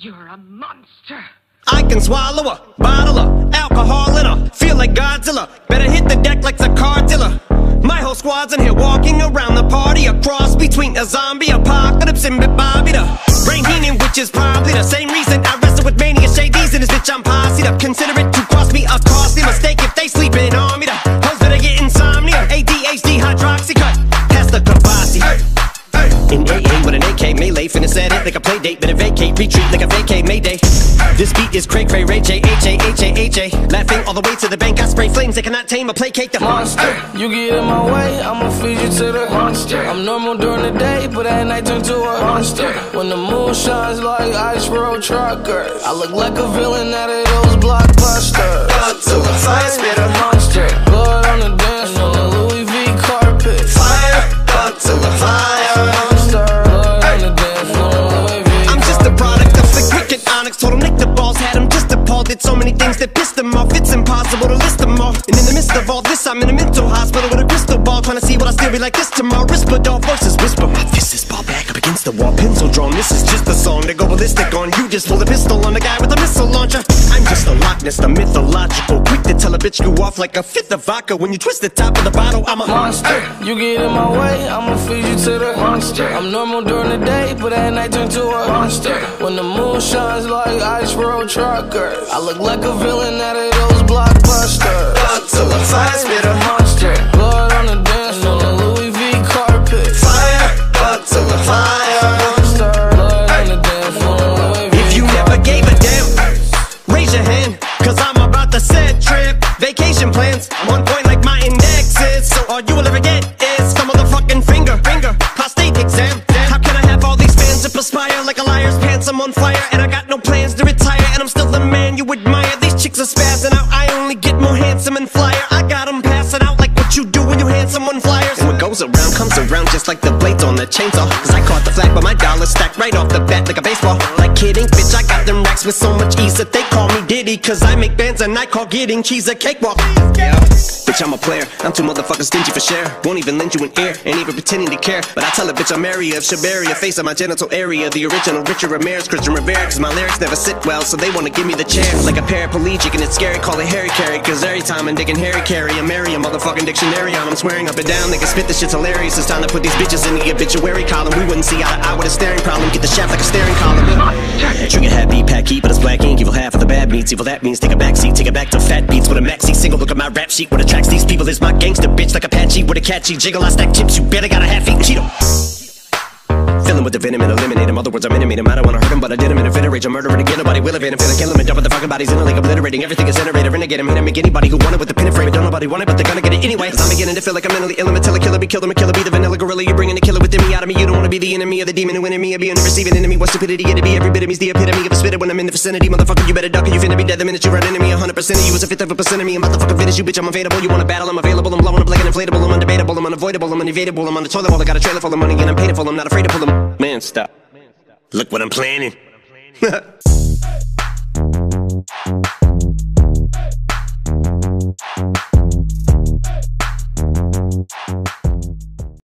You're a monster. I can swallow a bottle of alcohol in her. Feel like Godzilla. Better hit the deck like the car. My whole squad's in here walking around the party. A cross between a zombie apocalypse and Bobby the Brain Heenan, which is probably the same An melee, finna set it like a play date, better vacate, retreat like a vacate Mayday. This beat is Craig Ray Ray J H A H A H A. Laughing all the way to the bank, I spray flames, they cannot tame or placate the monster. You get in my way, I'ma feed you to the monster. I'm normal during the day, but at night turn to a monster. When the moon shines like ice road truckers, I look like a villain out of The balls, had him just appalled. Did so many things that pissed him off. It's impossible to list them all. And in the midst of all this, I'm in a mental hospital With a crystal ball, trying to see what I still be like this tomorrow. Whisper, dog voices whisper. My fist is ball back up against the wall Pencil drawn, this is just a song to go ballistic on. You just pull a pistol on the guy with a missile launcher. I'm just a Loch Ness, the mythological Quick to tell a bitch you off like a fifth of vodka. When you twist the top of the bottle, I'm a monster. You get in my way, I'ma feed you to the monster. I'm normal during the day, but at night turn to a monster When the moon shines like ice road truckers. I look like a villain out of those blockbusters chicks are spazzing out. I only get more handsome and flyer. I got them passing out like what you do when you hand someone flyers. And what goes around comes around just like the blades on the chainsaw. Cause I caught the flag but my dollar stacked right off the bat like a baseball. Like kidding, bitch I got them racks with so much ease that they Diddy Cause I make bands and I call getting cheese a cakewalk Yeah Bitch, I'm a player. I'm too motherfucking stingy for share. Won't even lend you an ear, ain't even pretending to care. But I tell a bitch I'm area of Shabaria, face of my genital area. The original Richard Ramirez, Christian Rivera. Cause my lyrics never sit well, so they wanna give me the chair. Like a paraplegic, and it's scary, call it Harry Carry. Cause every time I'm digging Harry Carry, I'm marry a motherfucking dictionary on. I'm swearing up and down, they can spit this shit's hilarious. It's time to put these bitches in the obituary column. We wouldn't see eye to eye with a staring problem. Get the shaft like a staring column. Trigger Bad meats. Evil that means take a back seat, take it back to fat beats with a maxi single. Look at my rap sheet, what attracts these people is my gangster bitch like Apache with a catchy jiggle. I stack chips, you better got a half eat Cheeto. Fill him with the venom and eliminate him. Other words, I'm intimate him. I don't wanna hurt him, but I did him in a fit of. I'm murdering again. Nobody will evade him. Feeling kill him and dump the fucking bodies in a lake, obliterating everything is generated. Renegade him. Hit him, make anybody who want it with the pin and frame. Don't nobody want it, but they're gonna get it anyway. I'm beginning to feel like I'm mentally ill. I'm a killer be killed. I'm a killer, be the vanilla gorilla. You're bringing the killer within me out of me. You don't wanna be the enemy of the demon who me. Or being the receiving enemy. What stupidity it'd be. Every bit of me's the epitome of a spitter when I'm in the vicinity. Motherfucker, you better duck or you finna be dead the minute you run into me. 100% of you is a fifth of a percent of me. I'm about to fucking finish you, bitch. I'm available. You wanna battle? I'm available. I'm blowing up like an inflatable. I'm undebatable. I'm unavoidable. I'm unevadable. I'm on the toilet bowl. I got a trailer full of money and I'm paid. I'm not afraid to pull them. Man, stop. Look what I'm planning.